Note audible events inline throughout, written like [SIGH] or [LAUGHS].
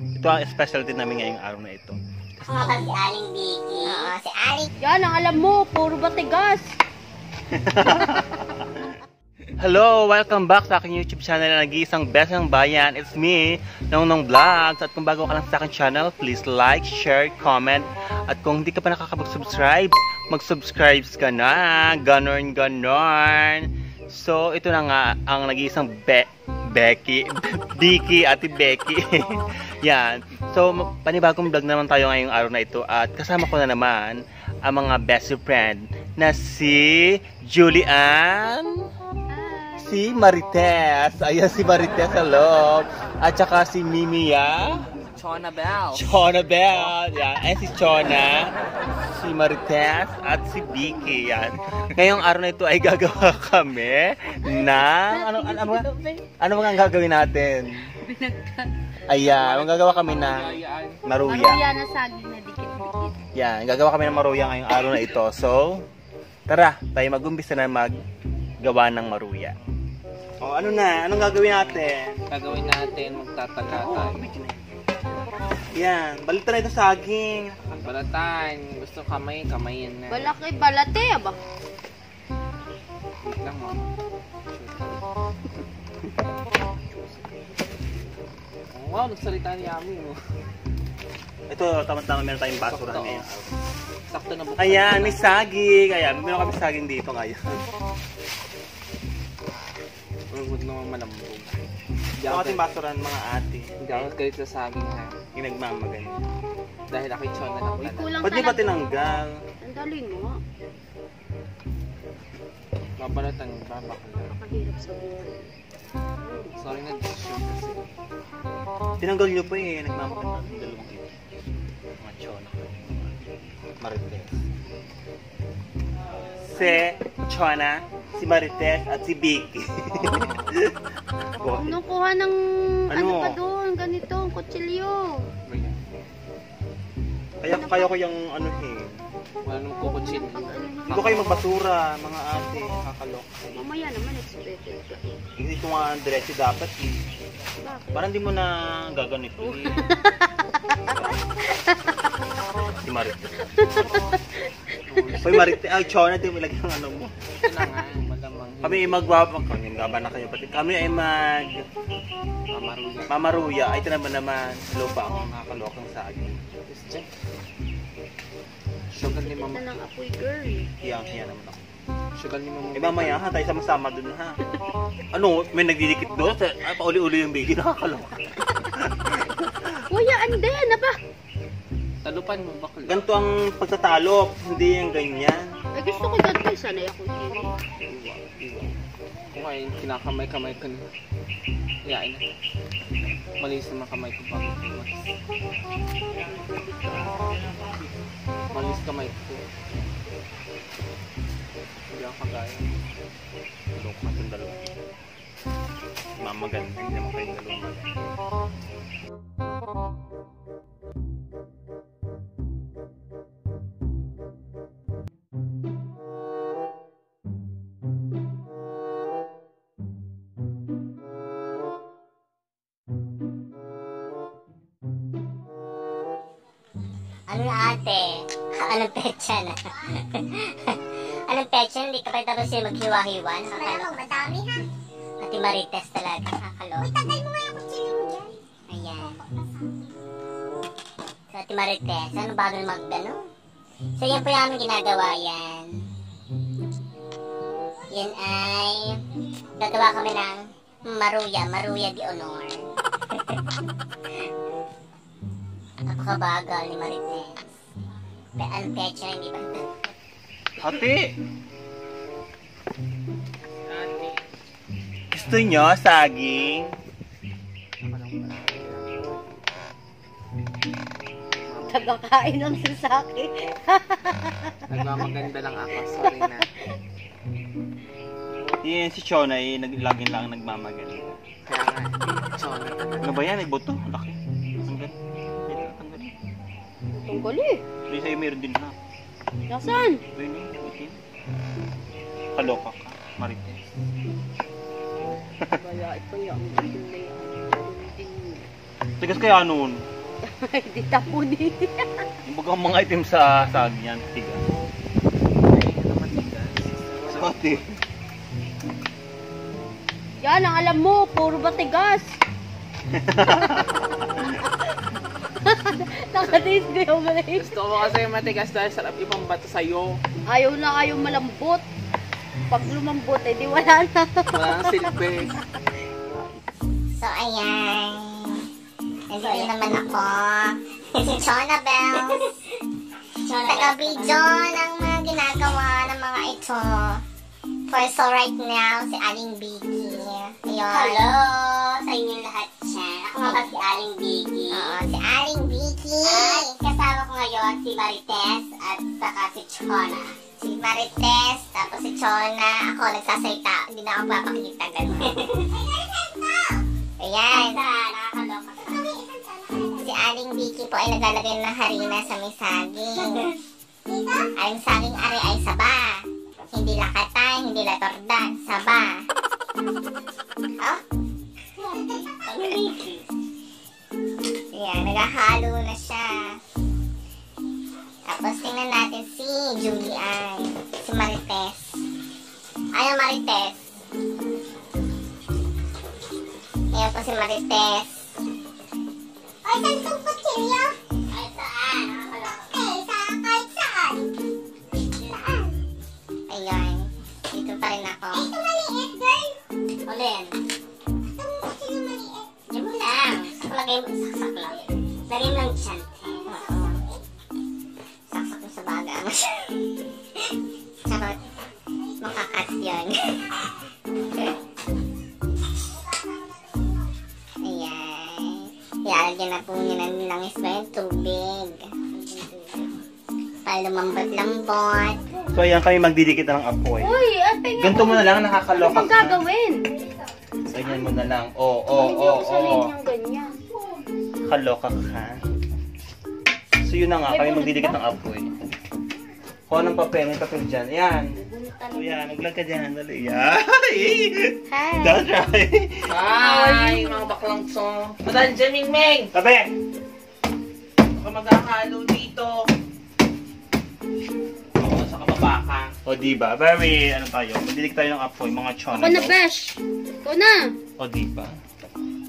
ito ang specialty namin ngayong araw na ito. Nga ba si Aling Vicky? Oo, si Aling. Yan, ang alam mo, puro batigas. [LAUGHS] Hello! Welcome back sa aking YouTube channel na nag-iisang best ng bayan. It's me, Nongnong Vlogs. At kung bago ka lang sa aking channel, please like, share, comment. At kung hindi ka pa nakakapag-subscribe, mag-subscribe ka na. Ganon, ganon. So, ito na nga ang nag-iisang be Becky, Vicky, Ate Becky. [LAUGHS] Yan. So, panibagong vlog naman tayo ngayong araw na ito. At kasama ko na naman ang mga best friend na si Julian si Marites. Ayan si Marites, hello. At saka si Mimia. Chona Bell. Chona Bell. Yan. Ayan si Chona. Si Marites. At si Vicky. Yan. Ngayong araw na ito ay gagawa kami ng... Ano, ano, ano, ano mga ang gagawin natin? Ayan. Magagawa kami ng maruya. Maruya na saging na dikit-dikit. Yan. Gagawa kami ng maruya ngayong araw na ito. So, tara. Tayo mag-umpisa na maggawa ng maruya. O, ano na? Anong gagawin natin? Gagawin natin, magtatala tayo. Yan, balitan na ito saging. Balatan, gusto kamay, kamayin na. Balaki balate, aba. Wait lang, mama. Oh, [LAUGHS] wow, nagsalita ni Ami, oh. Ito, tama-tama meron tayong basura Sakto. ngayon. Sakto na buksan. Ayan, may saging. Ayan, meron kami saging dito ngayon. Huwag naman malambog. Ito ating basura ng mga ate. hindi ako galit sa saging, ha. Yung nagmamagan. Dahil ako'y chona lang Uy, pala. kulang Ba't di ba talaga. tinanggal? Ang dali mo, ha? Babalatan, babakla. Nakahirap sa buhay. Sorry na, decision kasi. Tinanggal nyo pa eh. Nagmamagan na ng dalawang dito. Mga chona. Marites. Si Chona, si Marites, at si Vicky. [LAUGHS] Nung kuha ng ano, Ano? pa doon, ganito, ang kutsilyo. kaya, kaya ko yung ano eh. Wala nung kukutsin. Pag ano Hindi ko kayo magbasura, mga ate. Kakalok. mamaya naman expected ka. Hindi ko nga diretso dapat eh. Bakit? Parang di mo na gaganito eh. [LAUGHS] si Marite. [LAUGHS] Hoy Marite, ay Chona, di mo lagyan ang ano mo. Ito na nga, malamang. Kami ay magwapang kami, gaba na kayo pati. Kami ay mag Mamaruya. mamaruya. Ay ito naman naman, lupa ang nakakalokang sa akin. Sugar ni mama. Ganda ng apoy girl. Hiyang hiya naman ako. Sugar ni mama. Eh mamaya ha, tayo sama-sama dun ha. Ano, may nagdidikit doon? Ay, pauli-uli yung baby, [LAUGHS] nakakaloka. Kuya, ande, na ba? Talupan mo bakla. Ganito ang pagtatalok, hindi yung ganyan. Ay, gusto ko ganito. Sanay ako dito. Iwa, iwa. Kung ngayon, kinakamay-kamay ko na. Yain na. Malinis naman kamay ko bago tumas. Malinis kamay ko. Hindi ako kagaya. Tulok na itong dalawa. Mamagan, hindi naman kayong dalawa Ano na ate? Anong petsa na? [LAUGHS] Anong petsa? Hindi ka pa tapos yung maghiwa-hiwa. Malamang madami ha. Ati Marites talaga. Nakakalok. Uy, tagal mo nga yung kutsilyo mo dyan. Ayan. So, Ati Marites, ano bago na mag-ano? So, yan po yung aming ginagawa yan. Yan ay gagawa kami ng maruya, maruya di honor. [LAUGHS] Napakabagal ni Marites. Pe ang pecha hindi ba? Hati! Gusto nyo saging? Tagakain ng sasaki. [LAUGHS] Nagmamaganda lang ako. Sorry na. Yan si Chona eh, nag lagi lang nagmamagan. Kaya nga, chona. Ano ba yan? Ay, buto. Laki. Tungkol eh. Hindi sa'yo meron din ha. Nasaan? Ayun itim. Kaloka ka, Marites. Kaya ito yung [LAUGHS] din na yan. Matigas kaya noon. Ay, di tapuni. Yung bagang mga item sa sag yan, tigas. Ay, ano matigas. Sati. Yan, ang alam mo, puro batigas. [LAUGHS] Nakataste ko yung mali. Gusto ko kasi matigas dahil sarap ibang bato sa'yo. Ayaw na ayaw malambot. Pag lumambot, eh di wala na. Walang silbi. So, ayan. Nandito naman ako. Si Chona Bell. Taga-video ng mga ginagawa ng mga ito. For so right now, si Aling Vicky. Ayun. Hello sa inyo lahat ba si Aling Vicky? Oo, si Aling Vicky. At kasama ko ngayon si Marites at saka si Chona. Si Marites, tapos si Chona. Ako nagsasalita. Hindi na ako papakita ganun. Ayan. Si Aling Vicky po ay naglalagay ng harina sa may saging. Aling saging ari ay saba. Hindi lakatay, hindi latordan, saba. Oh? Ayan, naghahalo na siya. Tapos tingnan natin si Julie ay, si Marites. Ayaw Marites. Ayan po si Marites. Ay, saan itong kutsilyo? Kahit saan. Eh, sa kahit saan. Saan? Ayun. Dito pa rin ako. Ito maliit, girl. Ulin. Itong kutsilyo maliit. Diyan mo lang. Lagay mo, saksak mo lang dyan. Oo. Saksak mo sa baga. [LAUGHS] Charot. Makakat yun. Ayan. Ilalagyan na po niya ng langis ba yung tubig. Para lumambot-lambot. So ayan kami magdidikit ng apoy. Uy, ate nga. Ganito mo na lang, nakakaloka Anong gagawin? Ganyan mo na lang. Oo, oo, oo, Kaloka ka. So yun na nga, kami magdidikit ng apoy. Kuha ng papel, may papel dyan. Ayan. So yan, naglag ka dyan. Dali. Yan. Hi. Don't try. Hi, mga baklang to. Madal dyan, Ming Ming. Tabi! Baka maghahalo dito. Oo, sa kababa ka. O diba? Very, ano tayo, magdidik tayo ng apoy, mga chona. Ako na, Besh. Ako na. O diba?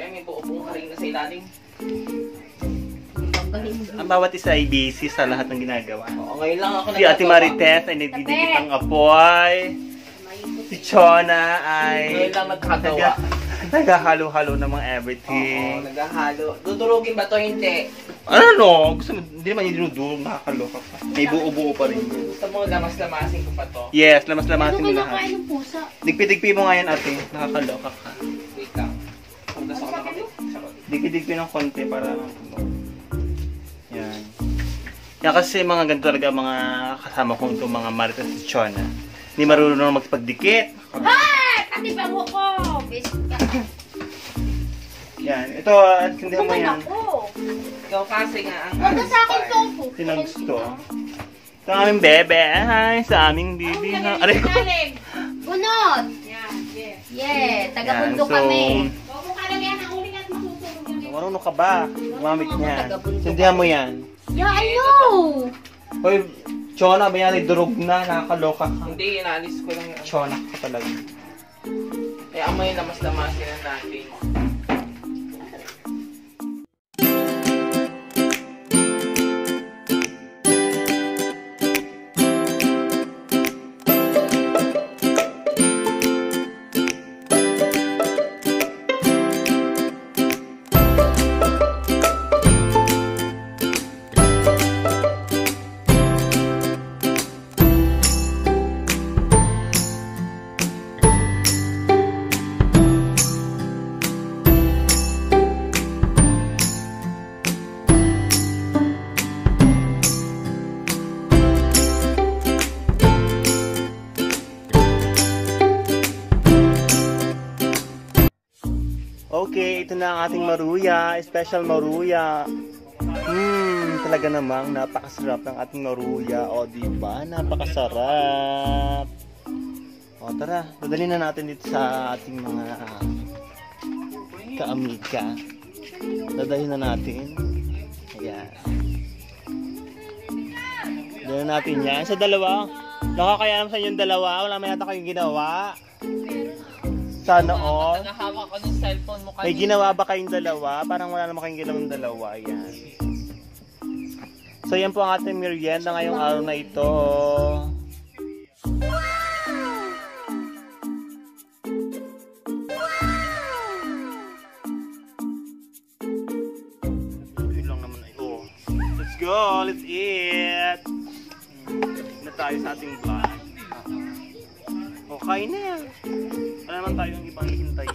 Kaya may buo-buo ka rin na sa ilalim. Ang bawat isa ay busy sa lahat ng ginagawa. Oo, ngayon lang ako Si Ate Marites ay nagdidikit ng apoy. Si Chona ay Ngayon lang nagkagawa. naga- naghahalo-halo ng mga Oo, everything. naghahalo. Dudurugin ba to? Hindi. Ano no? Gusto mo, hindi naman yung dinudulog, nakakaloka pa. May buo-buo pa rin. Gusto mo lamas-lamasin ko pa to. Yes, Ano lamas-lamasin ka mo nakain lahat. ng pusa? Digpi-digpi mo nga yan ate, nakakaloka ka. Wait lang. Sarap. Digpi-digpi ng konti para ano. Yan. Yan kasi mga ganito talaga mga kasama kong itong mga Marites at Chona. Hindi marunong magpagdikit. Ay! Pati bango ko! Yan. Ito, at hindi mo yan. Ikaw kasi nga ang... Huwag ka sa akin tofu. Sino gusto? Sa aming bebe. Hi, sa aming bibi. Ha? Aray ko. Bunot! Yeah, taga-bundok Yan, so, kami. Marunong ka ba? Gumamit niyan. Sindihan mo yan. Yeah, I know! Hoy, Chona, ba yan? Durog na. Nakakaloka ka. Hindi, inaalis ko lang yan. Chona ka talaga. Eh, amoy lamas-lamasin na natin. Ito na ang ating maruya. Special maruya. Hmm, talaga namang napakasarap ng ating maruya. O, di ba? Napakasarap. O, tara. Dadalhin na natin dito sa ating mga kaamiga. Dadahin na natin. Ayan. Dadahin natin yan. Sa dalawa. Nakakaya naman sa inyong dalawa. Wala may yata kayong ginawa. Sana all. Nahawak ko ng cellphone mo May ginawa ba kayong dalawa? Parang wala naman kayong ginawang dalawa. Ayan. So yan po ang ating merienda ngayong araw na ito. Oh. Let's go, let's eat. Na tayo sa ating vlog. Okay na yan. Wala naman tayo ang ibang hihintay.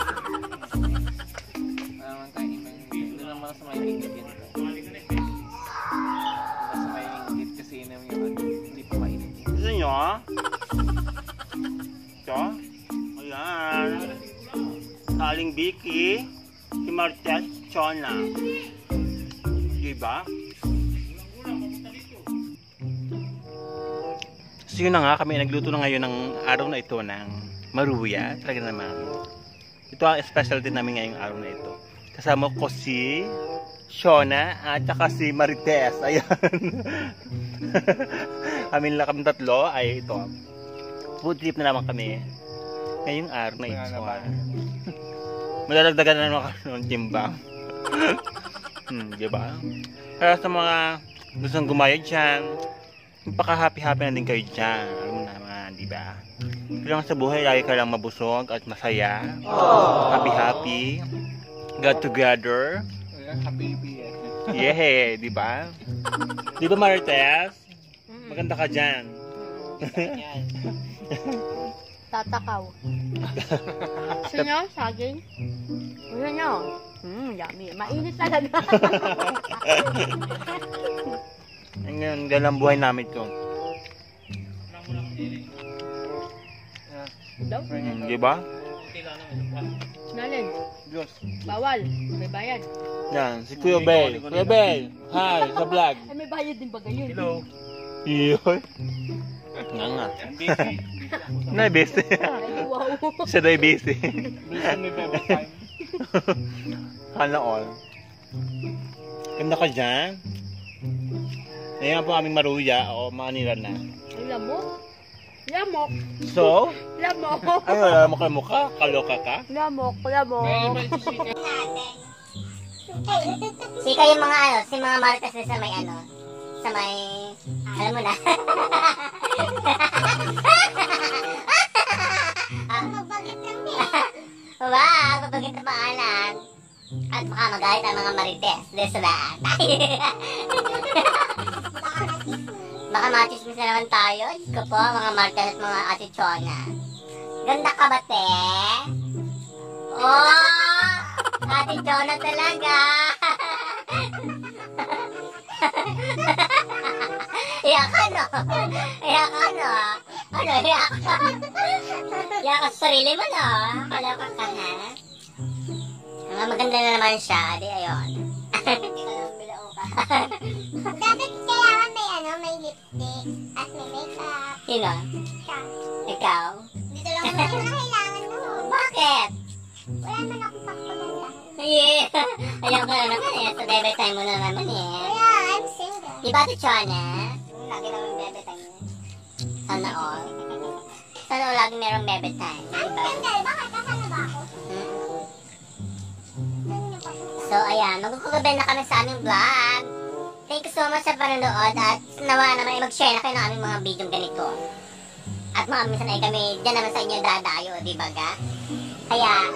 Wala naman tayong iba. Doon naman sa may ingit yun. Sa may ingit kasi yun yung ano, hindi pa mainit yun. Gusto nyo? Ito? Ayan. Saling Vicky, si Martes, Chona. Diba? So yun na nga, kami nagluto na ngayon ng araw na ito ng maruya. Talaga naman. Ito ang specialty namin ngayong araw na ito. Kasama ko si Shona at saka si Marites. Ayan. [LAUGHS] kami lang kami tatlo ay ito. Food trip na naman kami. Ngayong araw na ito. [LAUGHS] Madadagdagan na naman kami ng timbang. [LAUGHS] hmm, di ba? Kaya sa mga gustong gumaya dyan, magpaka-happy-happy na din kayo dyan. Alam mo naman, di ba? Kailangan sa buhay, lagi ka lang mabusog at masaya. Happy-happy. Got together. Happy yan. Yeah, di ba? Di ba Marites? Maganda ka dyan. Yan. Tatakaw. [LAUGHS] Gusto nyo? Saging? Gusto nyo? Hmm, yummy. Mainit talaga. Ngayon, ganun ang buhay namin to. Daw? Hmm, di ba? Nalin. Diyos. Bawal. May bayad. Yan, si Kuya Bel. Kuya Bel, hi, sa vlog. Ay, may bayad din ba gayon? Yun. Nga nga. Na, busy. Siya daw ay busy. Hala all. Ganda ka dyan. Ayan po aming maruya o manira na. Ay, lamok. Lamok. So, Lamok. [LAUGHS] ay wala mo ka mukha? Kaloka ka? Lamok. Lamok. may sisika. Si kayo mga ano, si mga marites na sa may ano, sa may, alam mo na. mabagit kami. Wow, mabagit na pangalan. At baka magalit ang mga marites. There's [LAUGHS] that. Baka machismis na naman tayo. Diyos ko po, mga marites at mga atichona. Ganda ka ba, te? Oh! Ate Jonah talaga. [LAUGHS] Iyak ka no? Iyak ka no? Ano, iyak ka? Iyak ka sa sarili mo no? Kala ka ka ha? Ang maganda na naman siya. Di ayun. [LAUGHS] Dapat may [LAUGHS] lipstick at may makeup. Sino? Siya. Ikaw? Dito lang naman yung kailangan mo. [LAUGHS] Bakit? Wala man akong pakpaganda. Yeah. [LAUGHS] Ayaw ko na naman eh. Sa bebe time mo na naman eh. Yeah, I'm single. Di ba ito, Chona? Lagi naman bebe time mo. Sana all. Sana all lagi merong bebe time. I'm single. Bakit? Kasama ba ako? So, ayan. Magkukugabi na kami sa aming vlog. Thank you so much sa panonood at nawa naman ay mag-share na kayo ng aming mga video ganito. At mga minsan ay kami dyan naman sa inyo dadayo, di ba ga? Kaya,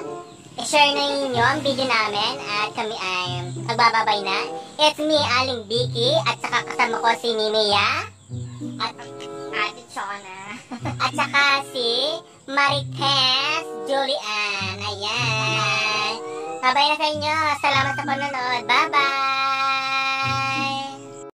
i-share na ninyo ang video namin at kami ay magbababay na. It's me, Aling Vicky, at saka kasama ko si Mimia. At Ate Chona. at saka si Marites Julian. Ayan. Babay na sa inyo. Salamat sa panonood. Bye-bye!